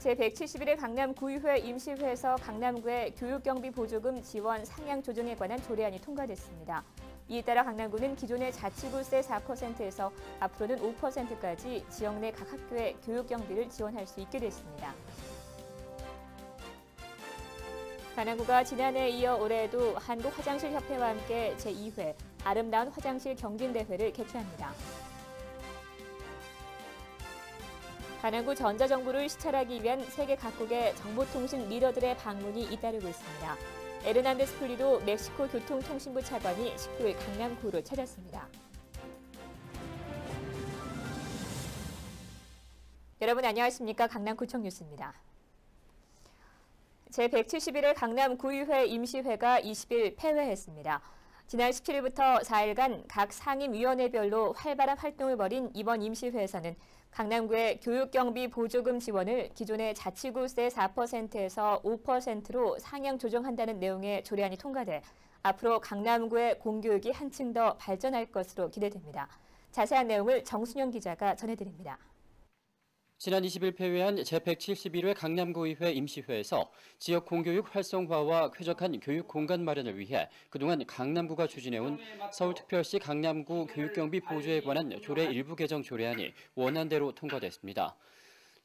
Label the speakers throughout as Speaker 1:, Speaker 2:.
Speaker 1: 제171회 강남 구의회 임시회에서 강남구의 교육경비 보조금 지원 상향 조정에 관한 조례안이 통과됐습니다. 이에 따라 강남구는 기존의 자치구세 4%에서 앞으로는 5%까지 지역 내 각 학교의 교육경비를 지원할 수 있게 됐습니다. 강남구가 지난해에 이어 올해에도 한국화장실협회와 함께 제2회 아름다운 화장실 경진대회를 개최합니다. 가남구 전자정부를 시찰하기 위한 세계 각국의 정보통신 리더들의 방문이 잇따르고 있습니다. 에르난데스 플리도 멕시코 교통통신부 차관이 19일 강남구를 찾았습니다. 여러분 안녕하십니까? 강남구청 뉴스입니다. 제171회 강남구의회 임시회가 20일 폐회했습니다. 지난 17일부터 4일간 각 상임위원회별로 활발한 활동을 벌인 이번 임시회에서는 강남구의 교육경비 보조금 지원을 기존의 자치구세 4%에서 5%로 상향 조정한다는 내용의 조례안이 통과돼 앞으로 강남구의 공교육이 한층 더 발전할 것으로 기대됩니다. 자세한 내용을 정순영 기자가 전해드립니다.
Speaker 2: 지난 20일 폐회한 제171회 강남구의회 임시회에서 지역 공교육 활성화와 쾌적한 교육 공간 마련을 위해 그동안 강남구가 추진해온 서울특별시 강남구 교육경비 보조에 관한 조례 일부 개정 조례안이 원안대로 통과됐습니다.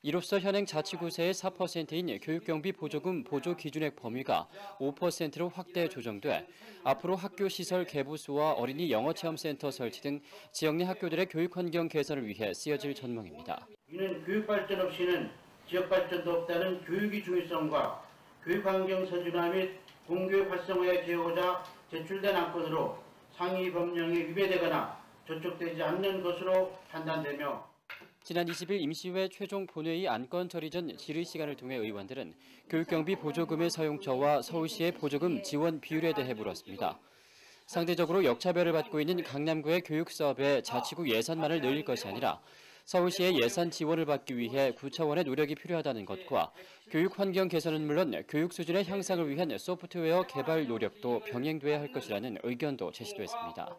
Speaker 2: 이로써 현행 자치구세의 4%인 교육경비 보조금 보조 기준액 범위가 5%로 확대 조정돼 앞으로 학교 시설 개부수와 어린이 영어체험센터 설치 등 지역 내 학교들의 교육 환경 개선을 위해 쓰여질 전망입니다.
Speaker 3: 이는 교육 발전 없이는 지역 발전도 없다는 교육의 중요성과 교육 환경 선진화 및 공교육 활성화에 기여하고자 제출된 안건으로 상위 법령에 위배되거나 저촉되지 않는 것으로 판단되며
Speaker 2: 지난 20일 임시회 최종 본회의 안건 처리 전 질의 시간을 통해 의원들은 교육경비 보조금의 사용처와 서울시의 보조금 지원 비율에 대해 물었습니다. 상대적으로 역차별을 받고 있는 강남구의 교육 사업에 자치구 예산만을 늘릴 것이 아니라 서울시의 예산 지원을 받기 위해 구차원의 노력이 필요하다는 것과 교육 환경 개선은 물론 교육 수준의 향상을 위한 소프트웨어 개발 노력도 병행돼야 할 것이라는 의견도 제시됐습니다.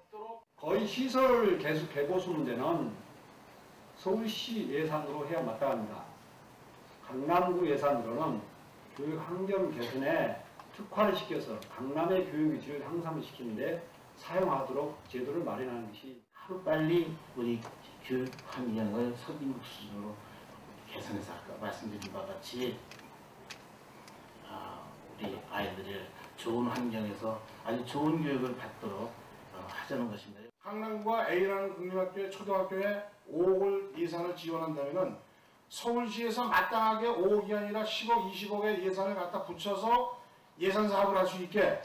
Speaker 4: 거의 시설 개수 개보수 문제는 서울시 예산으로 해야 마땅합니다. 강남구 예산으로는 교육 환경 개선에 특화를 시켜서 강남의 교육의 질을 향상을 시키는데 사용하도록 제도를 마련하는 것이
Speaker 3: 하루빨리 우리 교육 환경을 선진국 수준으로 개선해서 아까 말씀드린 바와 같이 아, 우리 아이들을 좋은 환경에서 아주 좋은 교육을 받도록 어, 하자는 것입니다.
Speaker 5: 강남구와 A라는 국민학교의 초등학교에 5억을 예산을 지원한다면 서울시에서 마땅하게 5억이 아니라 10억, 20억의 예산을 갖다 붙여서 예산 사업을 할 수 있게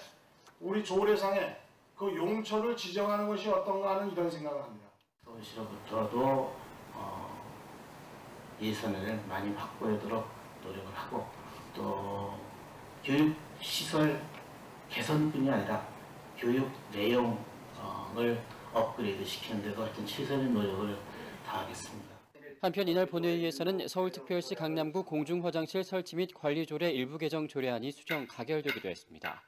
Speaker 5: 우리 조례상에 그 용처를 지정하는 것이 어떤가 하는 이런 생각을 합니다.
Speaker 3: 서울시로부터도 어, 예산을 많이 확보하도록 노력을 하고 또 교육 시설 개선뿐이 아니라 교육 내용 을 업그레이드 시키는 데도 하여튼 최선의 노력을 다하겠습니다.
Speaker 2: 한편 이날 본회의에서는 서울특별시 강남구 공중화장실 설치 및 관리 조례 일부 개정 조례안이 수정 가결되기도 했습니다.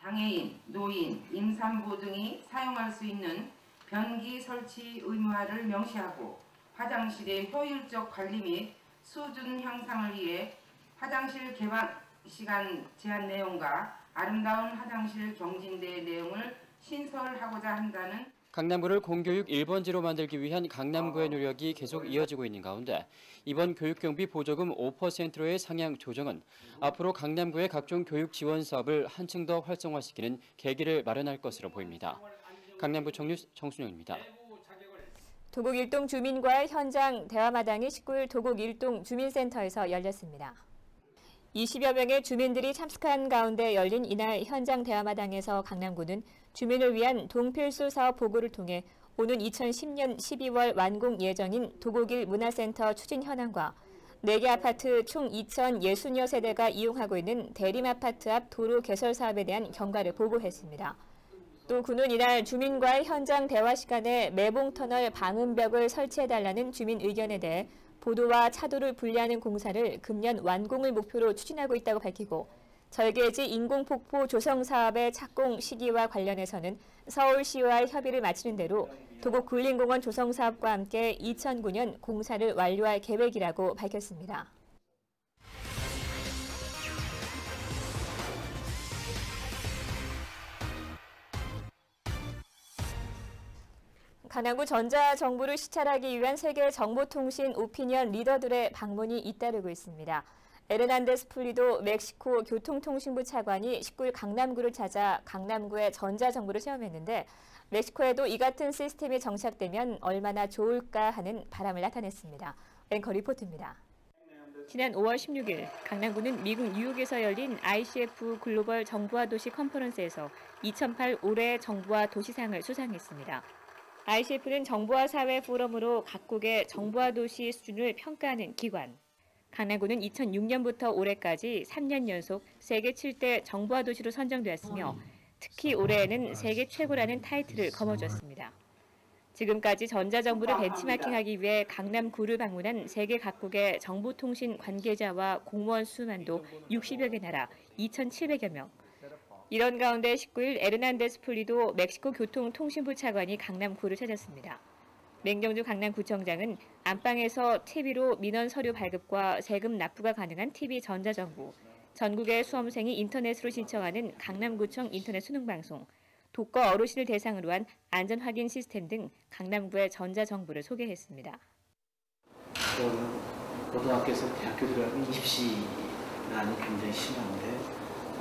Speaker 6: 장애인, 노인, 임산부 등이 사용할 수 있는 변기 설치 의무화를 명시하고 화장실의 효율적 관리 및 수준 향상을 위해 화장실 개방 시간 제한 내용과 아름다운 화장실 경진대 내용을 신설하고자 한다는
Speaker 2: 강남구를 공교육 1번지로 만들기 위한 강남구의 노력이 계속 이어지고 있는 가운데 이번 교육경비 보조금 5%로의 상향 조정은 앞으로 강남구의 각종 교육 지원 사업을 한층 더 활성화시키는 계기를 마련할 것으로 보입니다. 강남구청 뉴스 정순영입니다.
Speaker 1: 도곡 일동 주민과의 현장 대화마당이 19일 도곡 일동 주민센터에서 열렸습니다. 20여 명의 주민들이 참석한 가운데 열린 이날 현장 대화마당에서 강남구는 주민을 위한 동필수 사업 보고를 통해 오는 2010년 12월 완공 예정인 도곡일 문화센터 추진 현황과 4개 아파트 총 2,060여 세대가 이용하고 있는 대림아파트 앞 도로 개설 사업에 대한 경과를 보고했습니다. 또 군은 이날 주민과의 현장 대화 시간에 매봉터널 방음벽을 설치해달라는 주민 의견에 대해 보도와 차도를 분리하는 공사를 금년 완공을 목표로 추진하고 있다고 밝히고 절개지 인공폭포 조성 사업의 착공 시기와 관련해서는 서울시와 협의를 마치는 대로 도곡 군림공원 조성 사업과 함께 2009년 공사를 완료할 계획이라고 밝혔습니다. 가나구 전자정부를 시찰하기 위한 세계 정보통신 오피니언 리더들의 방문이 잇따르고 있습니다. 에르난데스 풀리도 멕시코 교통통신부 차관이 19일 강남구를 찾아 강남구의 전자정부를 체험했는데 멕시코에도 이 같은 시스템이 정착되면 얼마나 좋을까 하는 바람을 나타냈습니다. 앵커 리포트입니다. 지난 5월 16일 강남구는 미국 뉴욕에서 열린 ICF 글로벌 정부와 도시 컨퍼런스에서 2008 올해 정부와 도시상을 수상했습니다. ICF는 정부와 사회 포럼으로 각국의 정부와 도시 수준을 평가하는 기관. 강남구는 2006년부터 올해까지 3년 연속 세계 7대 정부와 도시로 선정되었으며 특히 올해에는 세계 최고라는 타이틀을 거머쥐었습니다. 지금까지 전자정부를 벤치마킹하기 위해 강남구를 방문한 세계 각국의 정보통신 관계자와 공무원 수만도 60여 개 나라 2,700여 명. 이런 가운데 19일 에르난데스 폴리도 멕시코 교통통신부 차관이 강남구를 찾았습니다. 맹정주 강남구청장은 안방에서 TV로 민원 서류 발급과 세금 납부가 가능한 TV 전자정부, 전국의 수험생이 인터넷으로 신청하는 강남구청 인터넷 수능방송, 독거 어르신을 대상으로 한 안전 확인 시스템 등 강남구의 전자정부를 소개했습니다.
Speaker 3: 고등학교에서 대학교 들어가면 입시난이 굉장히 심한데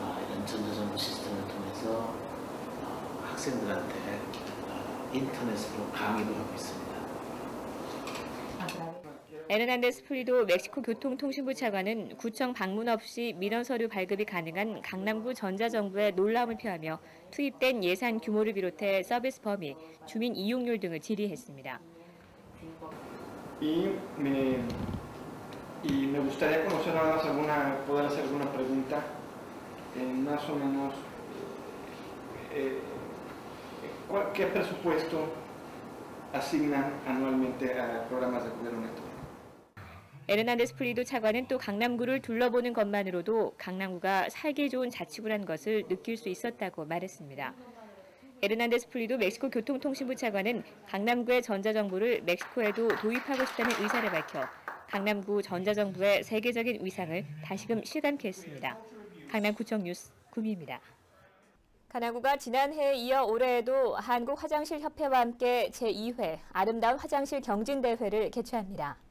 Speaker 3: 아, 이런 전자정보 시스템을 통해서 어, 학생들한테 어, 인터넷으로 강의도 하고 있습니다.
Speaker 1: 에르난데스 프리도 멕시코 교통통신부 차관은 구청 방문 없이 민원 서류 발급이 가능한 강남구 전자정부에 놀라움을 표하며 투입된 예산 규모를 비롯해 서비스 범위, 주민 이용률 등을 질의했습니다.
Speaker 7: eh, eh, ¿cuál- ¿qué presupuesto asignan anualmente a programas de gobierno electrónico?
Speaker 1: 에르난데스 프리도 차관은 또 강남구를 둘러보는 것만으로도 강남구가 살기 좋은 자치구라는 것을 느낄 수 있었다고 말했습니다. 에르난데스 프리도 멕시코 교통통신부 차관은 강남구의 전자정부를 멕시코에도 도입하고 싶다는 의사를 밝혀 강남구 전자정부의 세계적인 위상을 다시금 실감케 했습니다. 강남구청 뉴스 구미입니다. 강남구가 지난해에 이어 올해에도 한국화장실협회와 함께 제2회 아름다운 화장실 경진대회를 개최합니다.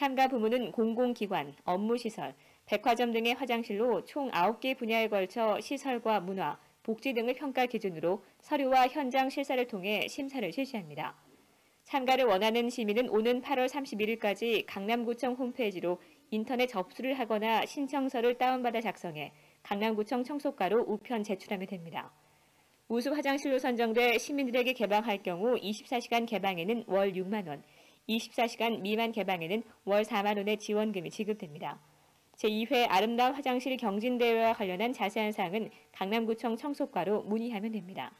Speaker 1: 참가 부문은 공공기관, 업무시설, 백화점 등의 화장실로 총 9개 분야에 걸쳐 시설과 문화, 복지 등을 평가 기준으로 서류와 현장 실사를 통해 심사를 실시합니다. 참가를 원하는 시민은 오는 8월 31일까지 강남구청 홈페이지로 인터넷 접수를 하거나 신청서를 다운받아 작성해 강남구청 청소과로 우편 제출하면 됩니다. 우수 화장실로 선정돼 시민들에게 개방할 경우 24시간 개방에는 월 6만 원, 24시간 미만 개방에는 월 4만 원의 지원금이 지급됩니다. 제2회 아름다운 화장실 경진대회와 관련한 자세한 사항은 강남구청 청소과로 문의하면 됩니다.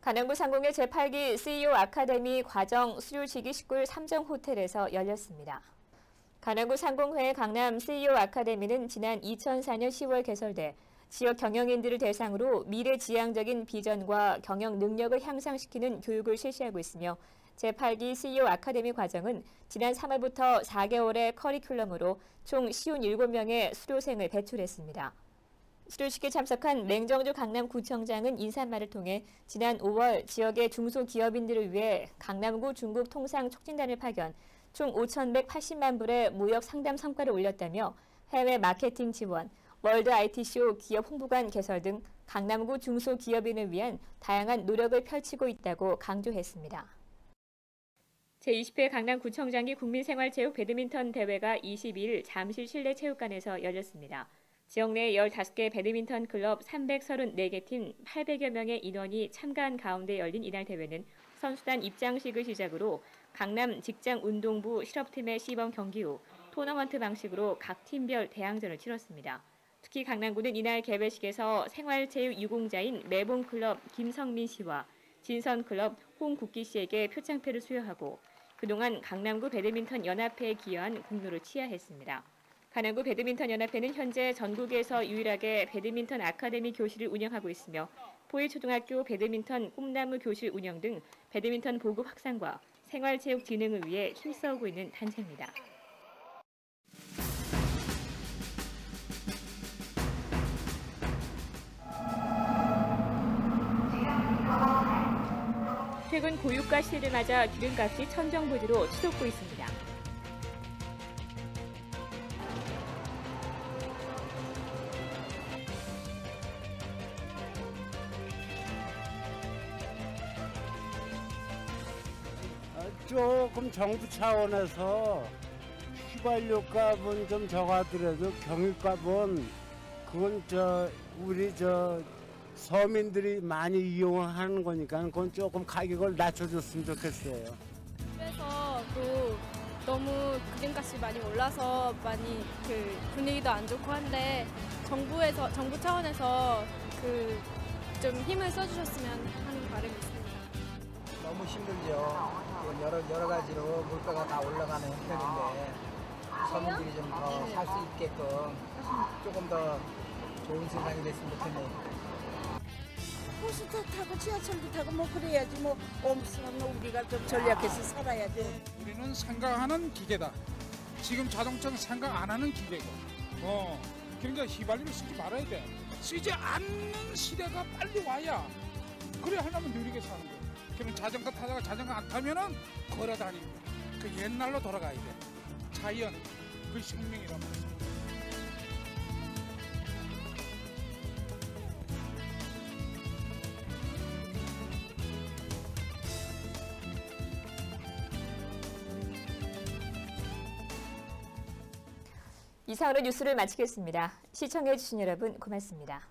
Speaker 1: 강남구 상공의 제8기 CEO 아카데미 과정 수료식이 19일 삼정호텔에서 열렸습니다. 강남구 상공회 강남 CEO 아카데미는 지난 2004년 10월 개설돼 지역 경영인들을 대상으로 미래지향적인 비전과 경영 능력을 향상시키는 교육을 실시하고 있으며 제8기 CEO 아카데미 과정은 지난 3월부터 4개월의 커리큘럼으로 총 57명의 수료생을 배출했습니다. 수료식에 참석한 맹정주 강남구청장은 인사말을 통해 지난 5월 지역의 중소기업인들을 위해 강남구 중국 통상 촉진단을 파견 총 5,180만 불의 무역 상담 성과를 올렸다며 해외 마케팅 지원, 월드 IT쇼 기업 홍보관 개설 등 강남구 중소기업인을 위한 다양한 노력을 펼치고 있다고 강조했습니다. 제20회 강남구청장기 국민생활체육 배드민턴 대회가 22일 잠실 실내체육관에서 열렸습니다. 지역 내 15개 배드민턴 클럽 334개 팀 800여 명의 인원이 참가한 가운데 열린 이날 대회는 선수단 입장식을 시작으로 강남 직장운동부 실업팀의 시범 경기 후 토너먼트 방식으로 각 팀별 대항전을 치렀습니다. 특히 강남구는 이날 개회식에서 생활체육 유공자인 매봉클럽 김성민 씨와 진선클럽 홍국기 씨에게 표창패를 수여하고 그동안 강남구 배드민턴 연합회에 기여한 공로를 치하했습니다. 강남구 배드민턴 연합회는 현재 전국에서 유일하게 배드민턴 아카데미 교실을 운영하고 있으며 포일초등학교 배드민턴 꿈나무 교실 운영 등 배드민턴 보급 확산과 생활체육 진흥을 위해 힘써오고 있는 단체입니다. 최근 고유가 시대를 맞아 기름값이 천정부지로 치솟고 있습니다.
Speaker 8: 어, 조금 정부 차원에서 휘발유 값은 좀 저하더라도 경유 값은 그건 저 우리 저 서민들이 많이 이용하는 거니까 그건 조금 가격을 낮춰줬으면 좋겠어요.
Speaker 9: 그래서 또 너무 기름값이 많이 올라서 많이 그 분위기도 안 좋고 한데 정부에서 정부 차원에서 그 좀 힘을 써주셨으면 하는 바람이 있습니다.
Speaker 10: 너무 힘들죠. 이건 여러 여러 가지로 물가가 다 올라가는 형편인데 서민들이 좀 더 살 수 있게끔 조금 더 좋은 세상이 됐으면 좋겠네요.
Speaker 11: 버스도 타고 지하철도 타고 뭐 그래야지 뭐 엄수하면 우리가 좀 전략해서 살아야지.
Speaker 12: 우리는 생각하는 기계다. 지금 자동차는 생각 안 하는 기계고. 어, 그러니까 휘발유를 쓰지 말아야 돼. 쓰지 않는 시대가 빨리 와야. 그래 하려면 느리게 사는 거야. 그럼 자전거 타다가 자전거 안 타면은 걸어 거야. 그 옛날로 돌아가야 돼. 자연, 그 생명이란 말이야.
Speaker 1: 이상으로 뉴스를 마치겠습니다. 시청해주신 여러분 고맙습니다.